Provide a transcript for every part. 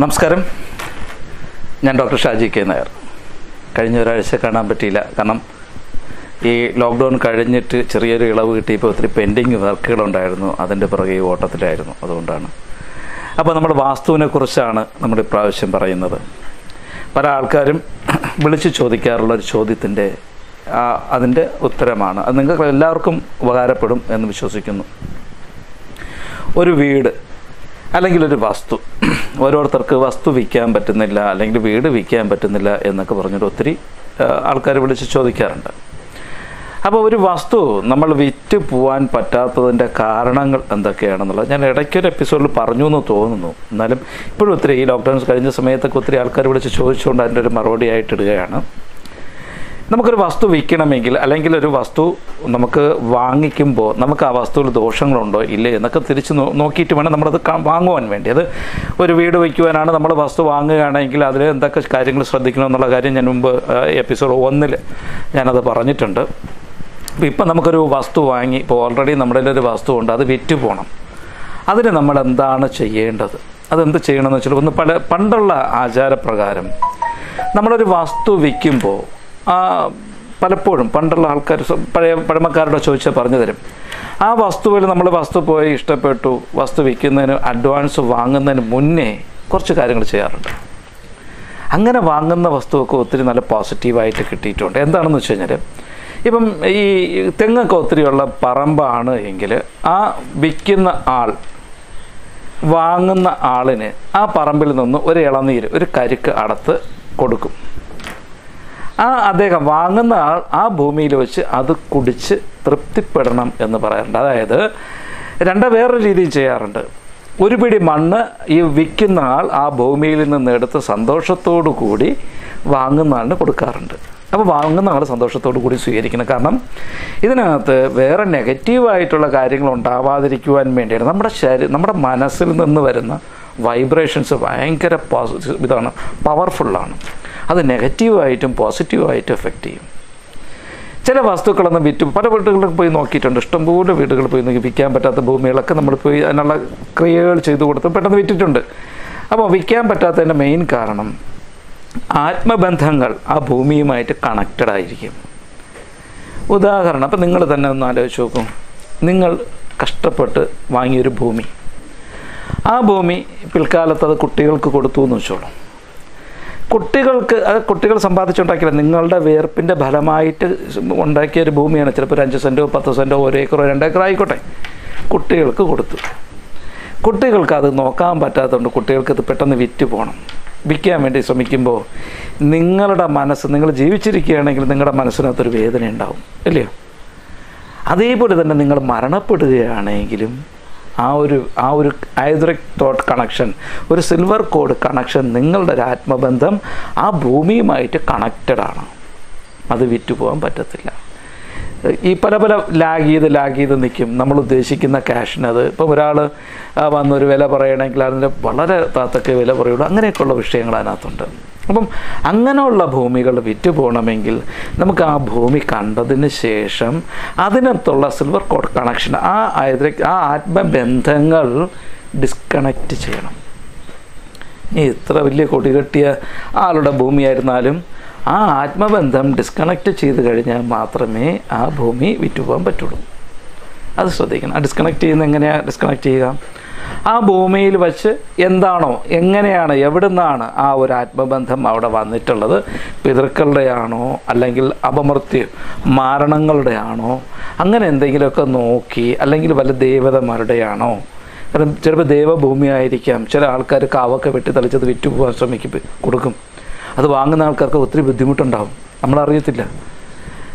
നമസ്കാരം. ഞാൻ doctor Shaji K Nair. കഴിഞ്ഞ ഒരാഴ്ച കാണാൻ പറ്റിയില്ല. കാരണം ഈ ലോക്ക്ഡൗൺ കഴിഞ്ഞിട്ട് ചെറിയൊരു ഇളവ് കിട്ടിയപ്പോൾ ഒത്തിരി പെൻഡിങ് വർക്കുകളുണ്ടായിരുന്നു. അതിന്റെ പുറകെ ഈ ഓട്ടത്തിലായിരുന്നു. അതുകൊണ്ടാണ്. അപ്പോൾ നമ്മൾ വാസ്തുവിനെക്കുറിച്ചാണ് നമ്മൾ ഇപ്രാവശ്യം പറയുന്നത്. പല ആൾക്കാരും വിളിച്ച് ചോദിക്കാറുള്ള ഒരു ചോദ്യത്തിന്റെ അതിന്റെ ഉത്തരമാണ്. അത് നിങ്ങൾക്ക് എല്ലാവർക്കും ഉപകാരപ്പെടും എന്ന് വിശ്വസിക്കുന്നു. ഒരു വീട് അല്ലെങ്കിൽ ഒരു വസ്തു ഓരോരുത്തർക്ക് വസ്തു വിൽക്കാൻ പറ്റുന്നില്ല അല്ലെങ്കിൽ വീട് വിൽക്കാൻ പറ്റുന്നില്ല എന്നൊക്കെ പറഞ്ഞിട്ട് ഒത്തിരി ആൾക്കാർ വിളിച്ച് ചോദിക്കാറുണ്ട്. അപ്പോൾ ഒരു വസ്തു നമ്മൾ വിറ്റ് പോവാൻ പറ്റാത്തതിന്റെ കാരണങ്ങൾ എന്തൊക്കെയാണെന്നുള്ളത് ഞാൻ ഇടയ്ക്കൊരു എപ്പിസോഡിൽ പറഞ്ഞു എന്ന് തോന്നുന്നു. എന്നാലും ഇപ്പോഴും ഒത്തിരി ഈ ലോക്ക്ഡൗൺ കഴിഞ്ഞ സമയത്തൊക്കെ ഒത്തിരി ആൾക്കാർ വിളിച്ച് ചോദിച്ചുകൊണ്ട് അതിന്റെ ഒരു മറുപടി ആയിട്ട് ഇടുകയാണ്. നമുക്കൊരു വസ്തു വിൽക്കണമെങ്കിൽ അല്ലെങ്കിൽ ഒരു വസ്തു നമുക്ക് വാങ്ങിക്കുമ്പോൾ നമുക്ക് ആ വസ്തുവിൽ ദോഷങ്ങളുണ്ടോ ഇല്ലേ എന്നൊക്കെ തിരിച്ച് നോക്കിയിട്ട് വേണം നമ്മളത് വാങ്ങുവാൻ വേണ്ടി. അത് ഒരു വീട് വയ്ക്കുവാനാണ് നമ്മൾ വസ്തു വാങ്ങുകയാണെങ്കിൽ അതിൽ എന്തൊക്കെ കാര്യങ്ങൾ ശ്രദ്ധിക്കണം എന്നുള്ള കാര്യം ഞാൻ മുമ്പ് എപ്പിസോഡ് ഒന്നിൽ ഞാനത് പറഞ്ഞിട്ടുണ്ട്. അപ്പോൾ ഇപ്പം നമുക്കൊരു വസ്തു വാങ്ങി ഇപ്പോൾ ഓൾറെഡി നമ്മുടെ ഒരു വസ്തു ഉണ്ട് അത് വിറ്റ് പോകണം അതിന് നമ്മൾ എന്താണ് ചെയ്യേണ്ടത്? അതെന്ത് ചെയ്യണമെന്ന് വെച്ചാൽ ഒന്ന് പല പണ്ടുള്ള ആചാരപ്രകാരം നമ്മളൊരു വസ്തു വിൽക്കുമ്പോൾ പലപ്പോഴും പണ്ടുള്ള ആൾക്കാർ പഴയ പഴമക്കാരോട് ചോദിച്ചാൽ പറഞ്ഞു തരും. ആ വസ്തുവിൽ നമ്മൾ വസ്തു പോയി ഇഷ്ടപ്പെട്ടു വസ്തു വിൽക്കുന്നതിന് അഡ്വാൻസ് വാങ്ങുന്നതിന് മുന്നേ കുറച്ച് കാര്യങ്ങൾ ചെയ്യാറുണ്ട്. അങ്ങനെ വാങ്ങുന്ന വസ്തുവൊക്കെ ഒത്തിരി നല്ല പോസിറ്റീവായിട്ട് കിട്ടിയിട്ടുണ്ട്. എന്താണെന്ന് വെച്ച് കഴിഞ്ഞാൽ ഇപ്പം ഈ തെങ്ങൊക്കെ ഒത്തിരിയുള്ള പറമ്പാണ് എങ്കിൽ ആ വിൽക്കുന്ന ആൾ വാങ്ങുന്ന ആളിന് ആ പറമ്പിൽ നിന്ന് ഒരു ഇളനീര് ഒരു കരിക്ക് അടത്ത് കൊടുക്കും. ആ അദ്ദേഹം വാങ്ങുന്ന ആൾ ആ ഭൂമിയിൽ വെച്ച് അത് കുടിച്ച് തൃപ്തിപ്പെടണം എന്ന് പറയാറുണ്ട്. അതായത് രണ്ട് വേറൊരു രീതിയിൽ ചെയ്യാറുണ്ട്. ഒരു പിടി മണ്ണ് ഈ വിൽക്കുന്ന ആൾ ആ ഭൂമിയിൽ നിന്ന് എടുത്ത് സന്തോഷത്തോടു കൂടി വാങ്ങുന്ന ആളിന് കൊടുക്കാറുണ്ട്. അപ്പോൾ വാങ്ങുന്ന ആൾ സന്തോഷത്തോടു കൂടി സ്വീകരിക്കണം. കാരണം ഇതിനകത്ത് വേറെ നെഗറ്റീവായിട്ടുള്ള കാര്യങ്ങൾ ഉണ്ടാവാതിരിക്കുവാൻ വേണ്ടിയാണ് നമ്മുടെ ശരീരം നമ്മുടെ മനസ്സിൽ നിന്ന് വരുന്ന വൈബ്രേഷൻസ് ഭയങ്കര ഇതാണ് പവർഫുള്ളാണ്. അത് നെഗറ്റീവായിട്ടും പോസിറ്റീവായിട്ടും എഫക്റ്റ് ചെയ്യും. ചില വസ്തുക്കളൊന്നും വിറ്റ് പല വീടുകളിലും പോയി നോക്കിയിട്ടുണ്ട്. ഇഷ്ടംപോലെ വീടുകൾ പോയി നോക്കി വിൽക്കാൻ പറ്റാത്ത ഭൂമികളൊക്കെ നമ്മൾ പോയി അതിനുള്ള ക്രിയകൾ ചെയ്തു കൊടുത്ത് പെട്ടെന്ന് വിറ്റിട്ടുണ്ട്. അപ്പോൾ വിൽക്കാൻ പറ്റാത്തതിന്റെ മെയിൻ കാരണം ആത്മബന്ധങ്ങൾ ആ ഭൂമിയുമായിട്ട് കണക്റ്റഡ് ആയിരിക്കും. ഉദാഹരണം അപ്പം നിങ്ങൾ തന്നെ ഒന്ന് ആലോചിച്ച് നോക്കും. നിങ്ങൾ കഷ്ടപ്പെട്ട് വാങ്ങിയൊരു ഭൂമി. ആ ഭൂമി പിൽക്കാലത്ത് അത് കുട്ടികൾക്ക് കൊടുത്തു എന്ന് വെച്ചോളൂ. കുട്ടികൾക്ക് അത് കുട്ടികൾ സമ്പാദിച്ചുണ്ടാക്കില്ല. നിങ്ങളുടെ വേർപ്പിന്റെ ഫലമായിട്ട് ഉണ്ടാക്കിയ ഒരു ഭൂമിയാണ്. ചിലപ്പോൾ ഒരു അഞ്ച് സെന്റോ പത്ത് സെന്റോ ഒരു ഏക്കറോ രണ്ടേക്കറോ ആയിക്കോട്ടെ. കുട്ടികൾക്ക് കൊടുത്തു. കുട്ടികൾക്ക് അത് നോക്കാൻ പറ്റാത്തതുകൊണ്ട് കുട്ടികൾക്ക് ഇത് പെട്ടെന്ന് വിറ്റ് പോകണം വിൽക്കാൻ വേണ്ടി ശ്രമിക്കുമ്പോൾ നിങ്ങളുടെ മനസ്സ് നിങ്ങൾ ജീവിച്ചിരിക്കുകയാണെങ്കിൽ നിങ്ങളുടെ മനസ്സിനകത്തൊരു വേദന ഉണ്ടാവും. ഇല്ലയോ? അതേപോലെ തന്നെ നിങ്ങൾ മരണപ്പെടുകയാണെങ്കിലും ആ ഒരു ആ ഒരു ഐദ്രിക് തോട്ട് കണക്ഷൻ ഒരു സിൽവർ കോഡ് കണക്ഷൻ നിങ്ങളുടെ ഒരു ആത്മബന്ധം ആ ഭൂമിയുമായിട്ട് കണക്റ്റഡ് ആണ്. അത് വിറ്റുപോകാൻ പറ്റത്തില്ല. ഈ പല പല ലാഗ് ചെയ്ത് ലാഗ് ചെയ്ത് നിൽക്കും നമ്മൾ ഉദ്ദേശിക്കുന്ന ക്യാഷിനത് ഇപ്പം ഒരാൾ വന്നൊരു വില പറയണമെങ്കിൽ അതിന്റെ വളരെ താത്തൊക്കെ വില പറയുള്ളൂ. അങ്ങനെയൊക്കെയുള്ള വിഷയങ്ങൾ അതിനകത്തുണ്ട്. അപ്പം അങ്ങനെയുള്ള ഭൂമികൾ വിറ്റ് പോകണമെങ്കിൽ നമുക്ക് ആ ഭൂമി കണ്ടതിന് ശേഷം അതിനകത്തുള്ള സിൽവർ കോഡ് കണക്ഷൻ ആ ആ ആത്മബന്ധങ്ങൾ ഡിസ്കണക്റ്റ് ചെയ്യണം. ഇനി ഇത്ര വലിയ കൊടി കെട്ടിയ ആളുടെ ഭൂമിയായിരുന്നാലും ആ ആത്മബന്ധം ഡിസ്കണക്റ്റ് ചെയ്ത് കഴിഞ്ഞാൽ മാത്രമേ ആ ഭൂമി വിറ്റുപോകാൻ പറ്റുള്ളൂ. അത് ശ്രദ്ധിക്കണം. ആ ഡിസ്കണക്ട് ചെയ്യുന്ന എങ്ങനെയാണ് ഡിസ്കണക്ട് ചെയ്യുക? ആ ഭൂമിയിൽ വച്ച് എന്താണോ എങ്ങനെയാണ് എവിടെ നിന്നാണ് ആ ഒരു ആത്മബന്ധം അവിടെ വന്നിട്ടുള്ളത്? പിതൃക്കളുടെയാണോ അല്ലെങ്കിൽ അപമൃത്യു മാരണങ്ങളുടെയാണോ അങ്ങനെ എന്തെങ്കിലുമൊക്കെ നോക്കി അല്ലെങ്കിൽ വല്ല ദേവതമാരുടെയാണോ? കാരണം ചിലപ്പോൾ ദേവഭൂമി ആയിരിക്കാം ചില ആൾക്കാർ കാവൊക്കെ വെട്ടി തളിച്ചത് വിറ്റുപോകാൻ ശ്രമിക്കും കൊടുക്കും. അത് വാങ്ങുന്ന ആൾക്കാർക്ക് ഒത്തിരി ബുദ്ധിമുട്ടുണ്ടാവും. നമ്മളറിയത്തില്ല.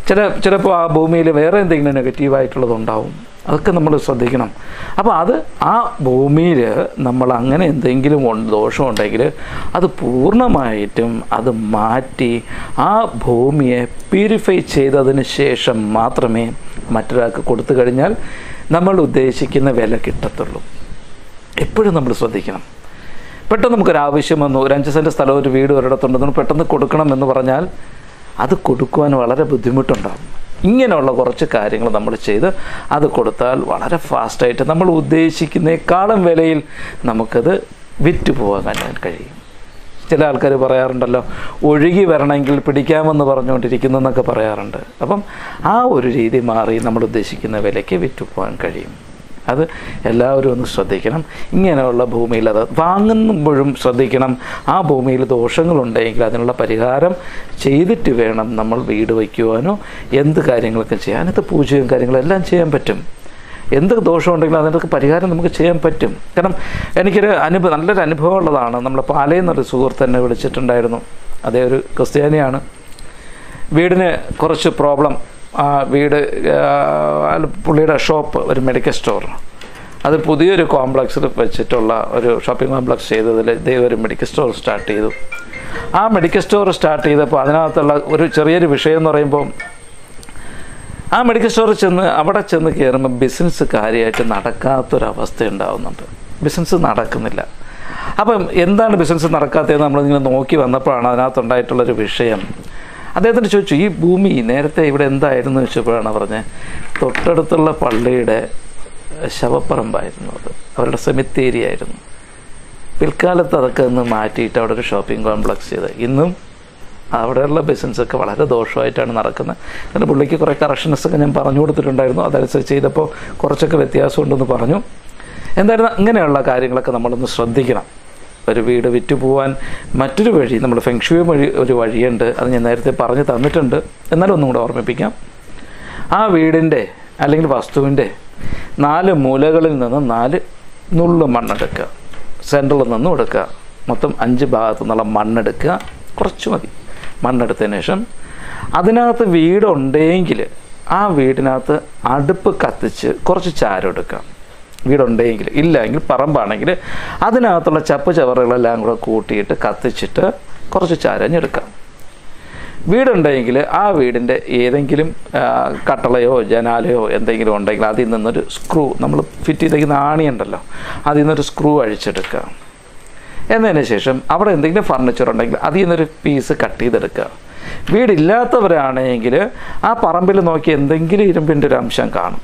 ചില ചിലപ്പോൾ ആ ഭൂമിയിൽ വേറെ എന്തെങ്കിലും നെഗറ്റീവായിട്ടുള്ളതുണ്ടാവും. അതൊക്കെ നമ്മൾ ശ്രദ്ധിക്കണം. അപ്പോൾ അത് ആ ഭൂമിയിൽ നമ്മൾ അങ്ങനെ എന്തെങ്കിലും ദോഷമുണ്ടെങ്കിൽ അത് പൂർണമായിട്ടും അത് മാറ്റി ആ ഭൂമിയെ പ്യൂരിഫൈ ചെയ്തതിന് ശേഷം മാത്രമേ മറ്റൊരാൾക്ക് കൊടുത്തു കഴിഞ്ഞാൽ നമ്മൾ ഉദ്ദേശിക്കുന്ന വില കിട്ടത്തുള്ളൂ. എപ്പോഴും നമ്മൾ ശ്രദ്ധിക്കണം. പെട്ടെന്ന് നമുക്കൊരു ആവശ്യം വന്നു. ഒരു അഞ്ച് സെന്റ് സ്ഥലം ഒരു വീട് ഒരിടത്തുണ്ടെന്ന് പെട്ടെന്ന് കൊടുക്കണം എന്ന് പറഞ്ഞാൽ അത് കൊടുക്കുവാൻ വളരെ ബുദ്ധിമുട്ടുണ്ടാകും. ഇങ്ങനെയുള്ള കുറച്ച് കാര്യങ്ങൾ നമ്മൾ ചെയ്ത് അത് കൊടുത്താൽ വളരെ ഫാസ്റ്റായിട്ട് നമ്മൾ ഉദ്ദേശിക്കുന്നേക്കാളും വിലയിൽ നമുക്കത് വിറ്റ് പോകാൻ കഴിയും. ചില ആൾക്കാർ പറയാറുണ്ടല്ലോ ഒഴുകി വരണമെങ്കിൽ പിടിക്കാമെന്ന് പറഞ്ഞുകൊണ്ടിരിക്കുന്നു എന്നൊക്കെ പറയാറുണ്ട്. അപ്പം ആ ഒരു രീതി മാറി നമ്മൾ ഉദ്ദേശിക്കുന്ന വിലയ്ക്ക് വിറ്റ് പോകാൻ കഴിയും. അത് എല്ലാവരും ഒന്ന് ശ്രദ്ധിക്കണം. ഇങ്ങനെയുള്ള ഭൂമിയിൽ അത് വാങ്ങുമ്പോഴും ശ്രദ്ധിക്കണം. ആ ഭൂമിയിൽ ദോഷങ്ങളുണ്ടെങ്കിൽ അതിനുള്ള പരിഹാരം ചെയ്തിട്ട് വേണം നമ്മൾ വീട് വയ്ക്കുവാനോ എന്ത് കാര്യങ്ങളൊക്കെ ചെയ്യാൻ. ഇത് പൂജയും കാര്യങ്ങളെല്ലാം ചെയ്യാൻ പറ്റും. എന്ത് ദോഷമുണ്ടെങ്കിലും അതിനൊക്കെ പരിഹാരം നമുക്ക് ചെയ്യാൻ പറ്റും. കാരണം എനിക്കൊരു അനുഭവം നല്ലൊരു അനുഭവം ഉള്ളതാണ്. നമ്മൾ പാലയിൽ നിന്നൊരു സുഹൃത്ത് എന്നെ വിളിച്ചിട്ടുണ്ടായിരുന്നു. അതേ ഒരു ക്രിസ്ത്യാനിയാണ്. വീടിന് കുറച്ച് പ്രോബ്ലം ആ വീട് പുള്ളിയുടെ ഷോപ്പ് ഒരു മെഡിക്കൽ സ്റ്റോർ. അത് പുതിയൊരു കോംപ്ലക്സിൽ വെച്ചിട്ടുള്ള ഒരു ഷോപ്പിംഗ് കോംപ്ലക്സ് ചെയ്തതിൽ ഇദ്ദേഹം ഒരു മെഡിക്കൽ സ്റ്റോർ സ്റ്റാർട്ട് ചെയ്തു. ആ മെഡിക്കൽ സ്റ്റോർ സ്റ്റാർട്ട് ചെയ്തപ്പോൾ അതിനകത്തുള്ള ഒരു ചെറിയൊരു വിഷയം എന്ന് പറയുമ്പോൾ ആ മെഡിക്കൽ സ്റ്റോറിൽ ചെന്ന് അവിടെ ചെന്ന് കയറുമ്പോൾ ബിസിനസ് കാര്യമായിട്ട് നടക്കാത്തൊരവസ്ഥ ഉണ്ടാവുന്നുണ്ട് ബിസിനസ് നടക്കുന്നില്ല. അപ്പം എന്താണ് ബിസിനസ് നടക്കാത്തതെന്ന് നമ്മളിങ്ങനെ നോക്കി വന്നപ്പോഴാണ് അതിനകത്തുണ്ടായിട്ടുള്ളൊരു വിഷയം. അദ്ദേഹത്തിന് ചോദിച്ചു ഈ ഭൂമി നേരത്തെ ഇവിടെ എന്തായിരുന്നു? ചോദിച്ചപ്പോഴാണ് പറഞ്ഞത് തൊട്ടടുത്തുള്ള പള്ളിയുടെ ശവപ്പറമ്പായിരുന്നു അത്. അവരുടെ സെമിത്തേരി ആയിരുന്നു. പിൽക്കാലത്ത് അതൊക്കെ ഒന്ന് മാറ്റിയിട്ട് അവിടെ ഒരു ഷോപ്പിംഗ് കോംപ്ലക്സ് ചെയ്ത്. ഇന്നും അവിടെയുള്ള ബിസിനസ്സൊക്കെ വളരെ ദോഷമായിട്ടാണ് നടക്കുന്നത്. അങ്ങനെ പുള്ളിക്ക് കുറേ കറക്ഷൻസ് ഒക്കെ ഞാൻ പറഞ്ഞു കൊടുത്തിട്ടുണ്ടായിരുന്നു. അതനുസരിച്ച് ചെയ്തപ്പോൾ കുറച്ചൊക്കെ വ്യത്യാസമുണ്ടെന്ന് പറഞ്ഞു. എന്തായാലും അങ്ങനെയുള്ള കാര്യങ്ങളൊക്കെ നമ്മളൊന്ന് ശ്രദ്ധിക്കണം. ഒരു വീട് വിറ്റു മറ്റൊരു വഴി നമ്മൾ ഫെങ്ഷുവ വഴി ഒരു വഴിയുണ്ട്. അത് ഞാൻ നേരത്തെ പറഞ്ഞു തന്നിട്ടുണ്ട്. എന്നാലും ഒന്നും കൂടെ ഓർമ്മിപ്പിക്കാം. ആ വീടിന്റെ അല്ലെങ്കിൽ വസ്തുവിന്റെ നാല് മൂലകളിൽ നിന്ന് നാല് നുള്ളു മണ്ണെടുക്കുക. സെന്ററിൽ നിന്നും എടുക്കുക. മൊത്തം അഞ്ച് ഭാഗത്തു നിന്നുള്ള മണ്ണെടുക്കുക. കുറച്ച് മതി. മണ്ണെടുത്തതിന് ശേഷം അതിനകത്ത് വീടുണ്ടെങ്കിൽ ആ വീടിനകത്ത് അടുപ്പ് കത്തിച്ച് കുറച്ച് ചാരം എടുക്കാം വീടുണ്ടെങ്കിൽ ഇല്ല എങ്കിൽ പറമ്പാണെങ്കിൽ അതിനകത്തുള്ള ചപ്പ് ചവറുകളെല്ലാം കൂടെ കൂട്ടിയിട്ട് കത്തിച്ചിട്ട് കുറച്ച് ചാരഞ്ഞെടുക്കാം. വീടുണ്ടെങ്കിൽ ആ വീടിന്റെ ഏതെങ്കിലും കട്ടളയോ ജനാലയോ എന്തെങ്കിലും ഉണ്ടെങ്കിൽ അതിൽ നിന്നൊരു സ്ക്രൂ നമ്മൾ ഫിറ്റ് ചെയ്തേക്കുന്ന ആണിയുണ്ടല്ലോ അതിൽ നിന്നൊരു സ്ക്രൂ അഴിച്ചെടുക്കുക. എന്നതിന് ശേഷം അവിടെ എന്തെങ്കിലും ഫർണിച്ചർ ഉണ്ടെങ്കിൽ അതിൽ നിന്നൊരു പീസ് കട്ട് ചെയ്തെടുക്കുക. വീടില്ലാത്തവരാണെങ്കിൽ ആ പറമ്പിൽ നോക്കി എന്തെങ്കിലും ഇരുമ്പിന്റെ ഒരു അംശം കാണും.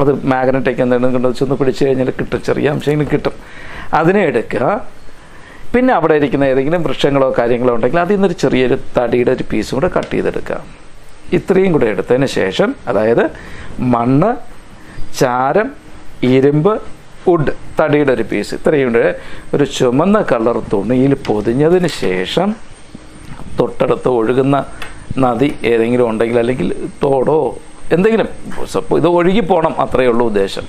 അത് മാഗ്നറ്റൊക്കെ എന്തെങ്കിലും കണ്ടു ചെന്ന് പിടിച്ചു കഴിഞ്ഞാൽ കിട്ടും ചെറിയ അംശമെങ്കിലും കിട്ടും. അതിനെ എടുക്കുക. പിന്നെ അവിടെ ഇരിക്കുന്ന ഏതെങ്കിലും വൃക്ഷങ്ങളോ കാര്യങ്ങളോ ഉണ്ടെങ്കിൽ അതിൽ നിന്നൊരു ചെറിയൊരു തടിയുടെ ഒരു പീസും കൂടെ കട്ട് ചെയ്തെടുക്കുക. ഇത്രയും കൂടെ എടുത്തതിന് ശേഷം അതായത് മണ്ണ് ചാരം ഇരുമ്പ് വുഡ് തടിയുടെ ഒരു പീസ് ഇത്രയും ഒരു ചുമന്ന കളർ തുണിയിൽ പൊതിഞ്ഞതിന് ശേഷം തൊട്ടടുത്ത് ഒഴുകുന്ന നദി ഏതെങ്കിലും ഉണ്ടെങ്കിൽ അല്ലെങ്കിൽ തോടോ എന്തെങ്കിലും ഇത് ഒഴുകി അത്രയേ ഉള്ളൂ ഉദ്ദേശം.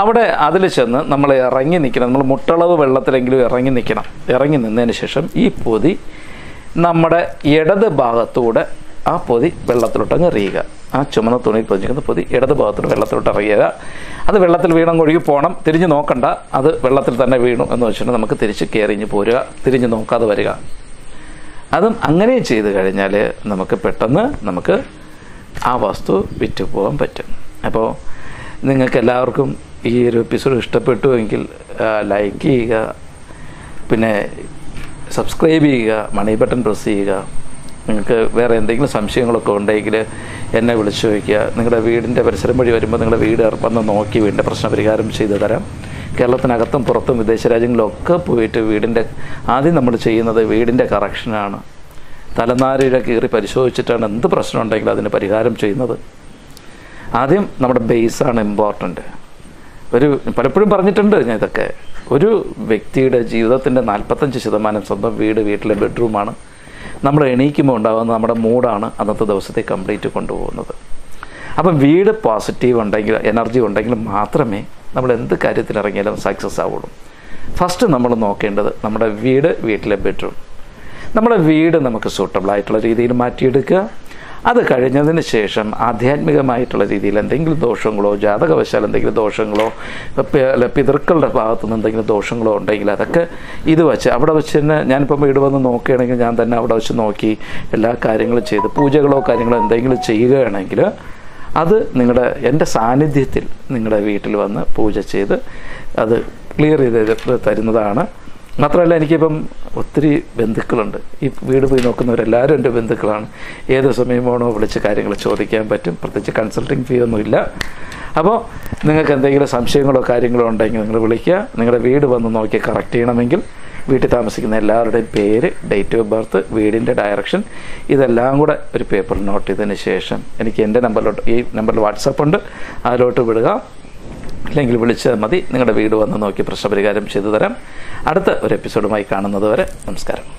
അവിടെ അതിൽ ചെന്ന് നമ്മൾ ഇറങ്ങി നിൽക്കണം നമ്മൾ മുട്ടളവ് വെള്ളത്തിലെങ്കിലും ഇറങ്ങി നിൽക്കണം ഇറങ്ങി നിന്നതിന് ശേഷം ഈ പൊതി നമ്മുടെ ഇടത് ഭാഗത്തൂടെ ആ പൊതി വെള്ളത്തിലോട്ടങ്ങ് എറിയുക. ആ ചുമന്ന തുണിയിൽ പൊതിഞ്ഞിരിക്കുന്ന പൊതി ഇടത് ഭാഗത്തോട് വെള്ളത്തിലോട്ട് എറിയുക അത് വെള്ളത്തിൽ വീണം ഒഴുകി പോകണം തിരിഞ്ഞ് നോക്കണ്ട. അത് വെള്ളത്തിൽ തന്നെ വീണു എന്ന് വെച്ചിട്ടുണ്ടെങ്കിൽ നമുക്ക് തിരിച്ച് കയറിഞ്ഞ് പോരുക. തിരിഞ്ഞ് നോക്കാതെ വരിക. അതും അങ്ങനെ ചെയ്ത് കഴിഞ്ഞാൽ നമുക്ക് പെട്ടെന്ന് നമുക്ക് ആ വസ്തു വിറ്റ് പോകാൻ പറ്റും. അപ്പോൾ നിങ്ങൾക്ക് എല്ലാവർക്കും ഈ ഒരു എപ്പിസോഡ് ഇഷ്ടപ്പെട്ടു എങ്കിൽ ലൈക്ക് ചെയ്യുക പിന്നെ സബ്സ്ക്രൈബ് ചെയ്യുക മണി ബട്ടൺ പ്രസ് ചെയ്യുക. നിങ്ങൾക്ക് വേറെ എന്തെങ്കിലും സംശയങ്ങളൊക്കെ ഉണ്ടെങ്കിൽ എന്നെ വിളിച്ചു ചോദിക്കുക. നിങ്ങളുടെ വീടിന്റെ പരിസരം വഴി വരുമ്പോൾ നിങ്ങളുടെ വീട് വന്ന് നോക്കി വീടിന്റെ പ്രശ്ന പരിഹാരം ചെയ്തു തരാം. കേരളത്തിനകത്തും പുറത്തും വിദേശ രാജ്യങ്ങളിലൊക്കെ പോയിട്ട് വീടിന്റെ ആദ്യം നമ്മൾ ചെയ്യുന്നത് വീടിന്റെ കറക്ഷനാണ് തലനാരിഴ കീറി പരിശോധിച്ചിട്ടാണ് എന്ത് പ്രശ്നം ഉണ്ടെങ്കിലും അതിന് പരിഹാരം ചെയ്യുന്നത്. ആദ്യം നമ്മുടെ ബേസാണ് ഇമ്പോർട്ടന്റ് ഒരു പലപ്പോഴും പറഞ്ഞിട്ടുണ്ട് ഞാൻ ഇതൊക്കെ. ഒരു വ്യക്തിയുടെ ജീവിതത്തിന്റെ നാൽപ്പത്തഞ്ച് ശതമാനം സ്വന്തം വീട് വീട്ടിലെ ബെഡ്റൂമാണ് നമ്മൾ എണീക്കുമ്പോൾ ഉണ്ടാകുന്ന നമ്മുടെ മൂഡാണ് അന്നത്തെ ദിവസത്തെ കംപ്ലീറ്റ് കൊണ്ടുപോകുന്നത്. അപ്പം വീട് പോസിറ്റീവ് ഉണ്ടെങ്കിൽ എനർജി ഉണ്ടെങ്കിൽ മാത്രമേ നമ്മൾ എന്ത് കാര്യത്തിൽ ഇറങ്ങിയാലും സക്സസ് ആവുള്ളൂ. ഫസ്റ്റ് നമ്മൾ നോക്കേണ്ടത് നമ്മുടെ വീട് വീട്ടിലെ ബെഡ്റൂം നമ്മുടെ വീട് നമുക്ക് സൂട്ടബിൾ ആയിട്ടുള്ള രീതിയിൽ മാറ്റിയെടുക്കുക. അത് കഴിഞ്ഞതിന് ശേഷം ആധ്യാത്മികമായിട്ടുള്ള രീതിയിൽ എന്തെങ്കിലും ദോഷങ്ങളോ ജാതകവശാൽ എന്തെങ്കിലും ദോഷങ്ങളോ പിതൃക്കളുടെ ഭാഗത്തു നിന്ന് എന്തെങ്കിലും ദോഷങ്ങളോ ഉണ്ടെങ്കിൽ അതൊക്കെ ഇത് വെച്ച് അവിടെ വെച്ച് തന്നെ ഞാനിപ്പം വീട് വന്ന് നോക്കുകയാണെങ്കിൽ ഞാൻ തന്നെ അവിടെ വെച്ച് നോക്കി എല്ലാ കാര്യങ്ങളും ചെയ്ത് പൂജകളോ കാര്യങ്ങളോ എന്തെങ്കിലും ചെയ്യുകയാണെങ്കിൽ അത് നിങ്ങളുടെ എന്റെ സാന്നിധ്യത്തിൽ നിങ്ങളുടെ വീട്ടിൽ വന്ന് പൂജ ചെയ്ത് അത് ക്ലിയർ ചെയ്ത് തരുന്നതാണ് മാത്രമല്ല എനിക്കിപ്പം ഒത്തിരി ബന്ധുക്കളുണ്ട്. ഈ വീട് പോയി നോക്കുന്നവരെല്ലാവരും എന്റെ ബന്ധുക്കളാണ്. ഏത് സമയം വേണോ വിളിച്ച് കാര്യങ്ങൾ ചോദിക്കാൻ പറ്റും. പ്രത്യേകിച്ച് കൺസൾട്ടിങ് ഫീ ഒന്നുമില്ല അപ്പോൾ നിങ്ങൾക്ക് എന്തെങ്കിലും സംശയങ്ങളോ കാര്യങ്ങളോ ഉണ്ടെങ്കിൽ നിങ്ങൾ വിളിക്കുക. നിങ്ങളുടെ വീട് വന്ന് നോക്കി കറക്റ്റ് ചെയ്യണമെങ്കിൽ വീട്ടിൽ താമസിക്കുന്ന എല്ലാവരുടെയും പേര് ഡേറ്റ് ഓഫ് ബർത്ത് വീടിന്റെ ഡയറക്ഷൻ ഇതെല്ലാം കൂടെ ഒരു പേപ്പറിൽ നോട്ട് ചെയ്തതിന് ശേഷം എനിക്ക് എന്റെ നമ്പറിലോട്ട് ഈ നമ്പറിൽ വാട്സപ്പ് ഉണ്ട്. അതിലോട്ട് വിടുക. അല്ലെങ്കിൽ വിളിച്ചാൽ മതി. നിങ്ങളുടെ വീട് വന്ന് നോക്കി പ്രശ്നപരിഹാരം ചെയ്തു തരാം. അടുത്ത ഒരു എപ്പിസോഡുമായി കാണുന്നത് വരെ നമസ്കാരം.